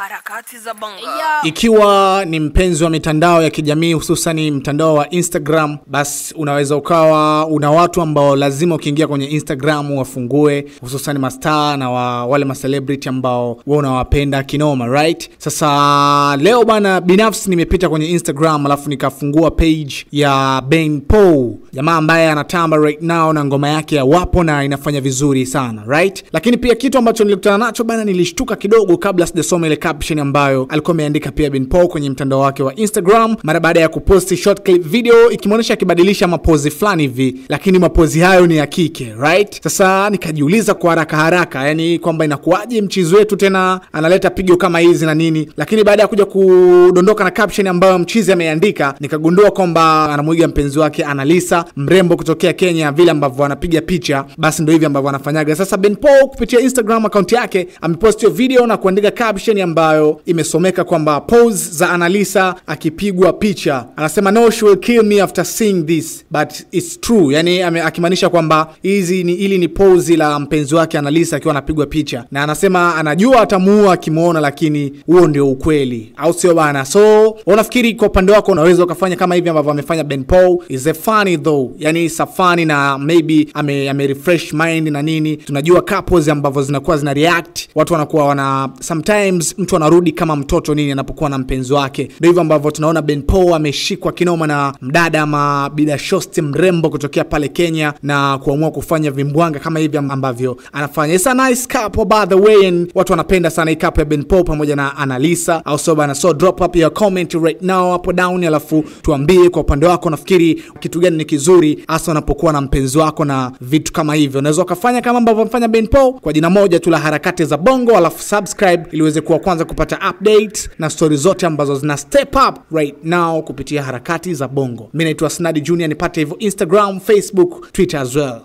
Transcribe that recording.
harakati za bongo ikiwa ni mpenzi wa mitandao ya kijamii hususan mtandao wa instagram basi unaweza ukawa una watu ambao lazima ukiingia kwenye instagram wafungue hususan mastaa na wa, wale macelebrity ambao wewe unawapenda kinoma right? Sasa leo bana binafsi nimepita kwenye instagram alafu nikafungua page ya ben Paul jamaa ambaye anatamba right now na ngoma yake ya wapo na inafanya vizuri sana right? Lakini pia kitu ambacho nilikutana nacho bana nilishtuka kidogo kabla sijasoma ile caption ambayo alikuwa ameandika pia Ben Paul kwenye mtandao wake wa Instagram mara baada ya kuposti short clip video ikimwonyesha akibadilisha mapozi fulani hivi, lakini mapozi hayo ni ya kike right. Sasa nikajiuliza kwa haraka haraka, yani kwamba inakuwaje mchizi wetu tena analeta pigo kama hizi na nini, lakini baada ya kuja kudondoka na caption ambayo mchizi ameandika, nikagundua kwamba anamuiga mpenzi wake Analisa, mrembo kutokea Kenya, vile ambavyo anapiga picha, basi ndio hivi ambavyo anafanyaga. Sasa Ben Paul kupitia Instagram account yake amepost video na kuandika caption ambayo imesomeka kwamba pose za Analisa akipigwa picha, anasema no she will kill me after seeing this but it's true, yani akimaanisha kwamba hizi ni ili ni pose la mpenzi wake Analisa akiwa anapigwa picha, na anasema anajua atamuua akimwona, lakini huo ndio ukweli, au sio bana? So unafikiri kwa upande wako unaweza ukafanya kama hivi ambavyo amefanya Ben Paul? Is a funny though, yani safani na maybe ame, ame refresh mind na nini. Tunajua couples ambavyo zinakuwa zina react, watu wanakuwa wana sometimes mtu anarudi kama mtoto nini anapokuwa na mpenzi wake. Ndio hivyo ambavyo tunaona Ben Paul ameshikwa kinoma na mdada ama bida shosti mrembo kutokea pale Kenya na kuamua kufanya vimbwanga kama hivi ambavyo anafanya. It's a nice couple by the way and watu wanapenda sana hii couple ya Ben Paul pamoja na Analisa au so bana. So drop up your comment right now hapo down, alafu tuambie kwa upande wako nafikiri kitu gani ni kizuri hasa unapokuwa na mpenzi wako na vitu kama hivyo. Unaweza ukafanya kama ambavyo amfanya Ben Paul kwa jina moja tu la harakati za bongo, alafu subscribe ili uweze kuwa kwanza kupata update na stori zote ambazo zina step up right now kupitia harakati za bongo. Mimi naitwa Snadi Junior, nipate hivyo Instagram, Facebook, Twitter as well.